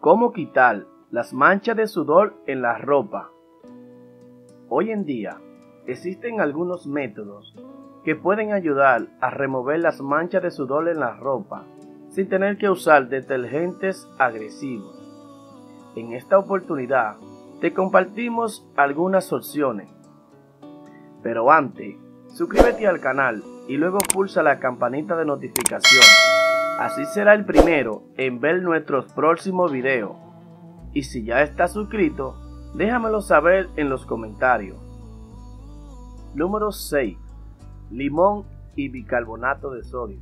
¿Cómo quitar las manchas de sudor en la ropa? Hoy en día existen algunos métodos que pueden ayudar a remover las manchas de sudor en la ropa sin tener que usar detergentes agresivos. En esta oportunidad te compartimos algunas opciones. Pero antes, suscríbete al canal y luego pulsa la campanita de notificación Así será el primero en ver nuestros próximos videos. Y si ya estás suscrito, déjamelo saber en los comentarios. Número 6. Limón y bicarbonato de sodio.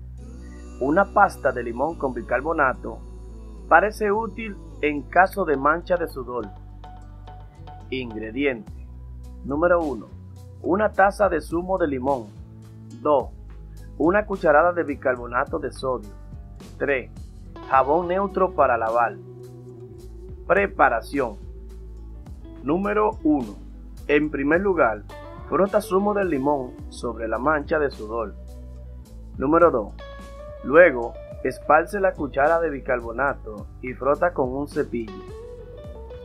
Una pasta de limón con bicarbonato parece útil en caso de mancha de sudor. Ingredientes. Número 1. Una taza de zumo de limón. 2. Una cucharada de bicarbonato de sodio. 3. Jabón neutro para lavar. Preparación. Número 1. En primer lugar, frota zumo de limón sobre la mancha de sudor. Número 2. Luego, esparce la cuchara de bicarbonato y frota con un cepillo.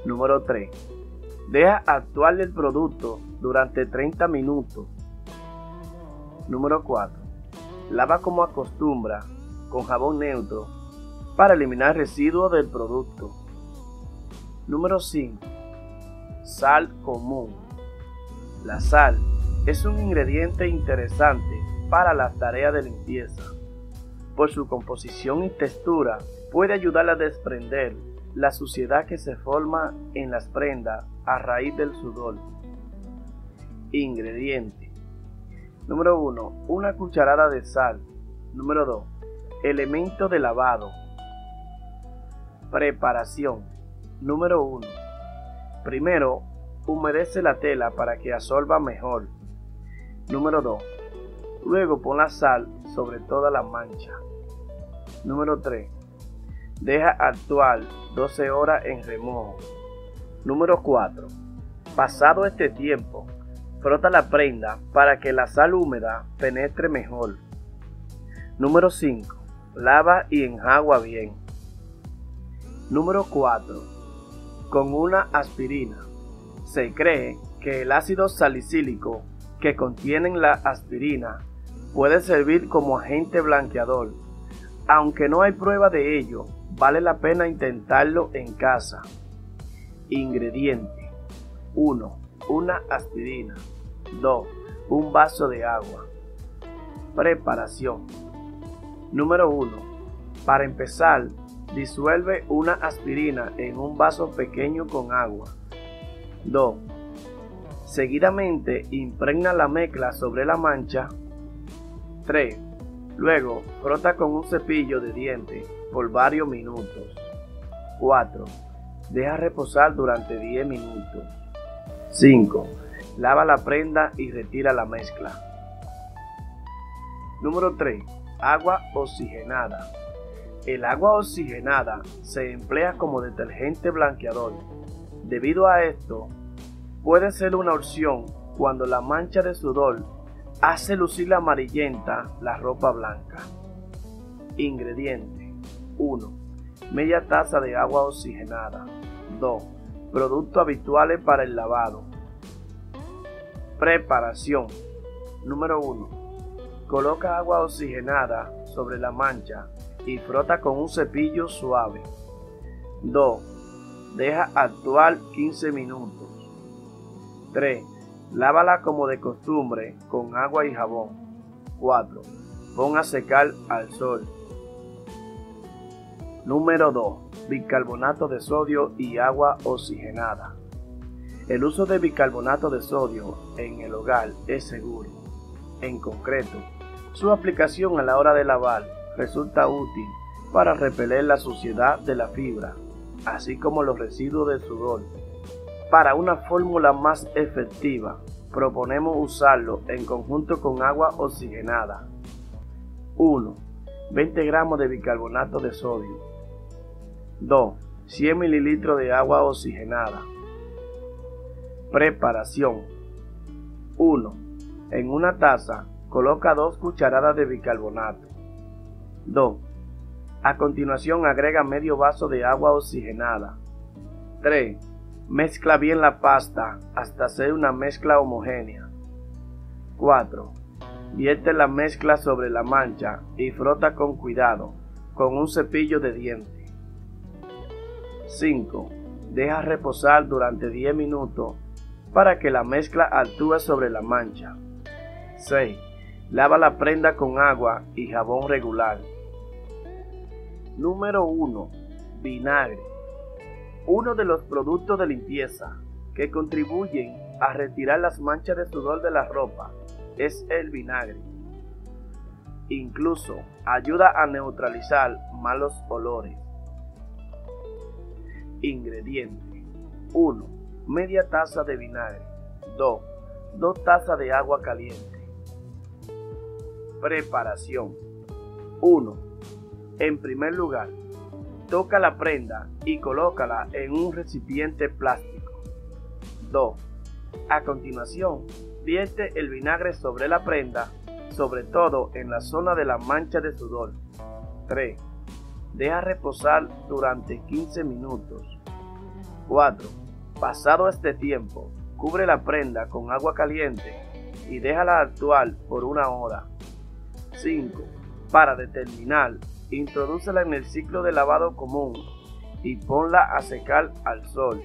Número 3. Deja actuar el producto durante 30 minutos. Número 4. Lava como acostumbra con jabón neutro para eliminar residuos del producto. Número 5. Sal común. La sal es un ingrediente interesante para las tareas de limpieza. Por su composición y textura puede ayudar a desprender la suciedad que se forma en las prendas a raíz del sudor. Ingrediente. Número 1. Una cucharada de sal. Número 2 Elemento de lavado. Preparación. Número 1. Primero, humedece la tela para que absorba mejor. Número 2. Luego pon la sal sobre toda la mancha. Número 3. Deja actuar 12 horas en remojo. Número 4. Pasado este tiempo, frota la prenda para que la sal húmeda penetre mejor. Número 5 Lava y enjagua bien. Número 4. Con una aspirina. Se cree que el ácido salicílico que contiene la aspirina puede servir como agente blanqueador. Aunque no hay prueba de ello, vale la pena intentarlo en casa. Ingrediente 1. Una aspirina. 2. Un vaso de agua. Preparación Número 1. Para empezar, disuelve una aspirina en un vaso pequeño con agua. 2. Seguidamente impregna la mezcla sobre la mancha. 3. Luego frota con un cepillo de dientes por varios minutos. 4. Deja reposar durante 10 minutos. 5. Lava la prenda y retira la mezcla. Número 3 agua oxigenada. El agua oxigenada se emplea como detergente blanqueador. Debido a esto, puede ser una opción cuando la mancha de sudor hace lucir amarillenta la ropa blanca. Ingrediente 1. Media taza de agua oxigenada. 2. Productos habituales para el lavado. Preparación. Número 1 Coloca agua oxigenada sobre la mancha y frota con un cepillo suave. 2. Deja actuar 15 minutos. 3. Lávala como de costumbre con agua y jabón. 4. Pon a secar al sol. Número 2. Bicarbonato de sodio y agua oxigenada. El uso de bicarbonato de sodio en el hogar es seguro. En concreto, su aplicación a la hora de lavar resulta útil para repeler la suciedad de la fibra, así como los residuos de sudor. Para una fórmula más efectiva, proponemos usarlo en conjunto con agua oxigenada. 1. 20 gramos de bicarbonato de sodio. 2. 100 mililitros de agua oxigenada. Preparación. 1. En una taza Coloca dos cucharadas de bicarbonato. 2. A continuación agrega medio vaso de agua oxigenada. 3. Mezcla bien la pasta hasta hacer una mezcla homogénea. 4. Vierte la mezcla sobre la mancha y frota con cuidado con un cepillo de diente. 5. Deja reposar durante 10 minutos para que la mezcla actúe sobre la mancha. 6. Lava la prenda con agua y jabón regular. Número 1. Vinagre. Uno de los productos de limpieza que contribuyen a retirar las manchas de sudor de la ropa es el vinagre. Incluso ayuda a neutralizar malos olores. Ingredientes. 1. Media taza de vinagre. 2. 2 tazas de agua caliente. Preparación. 1. En primer lugar, toca la prenda y colócala en un recipiente plástico. 2. A continuación, vierte el vinagre sobre la prenda, sobre todo en la zona de la mancha de sudor. 3. Deja reposar durante 15 minutos. 4. Pasado este tiempo, cubre la prenda con agua caliente y déjala actuar por una hora. 5. Para determinar, introdúcela en el ciclo de lavado común y ponla a secar al sol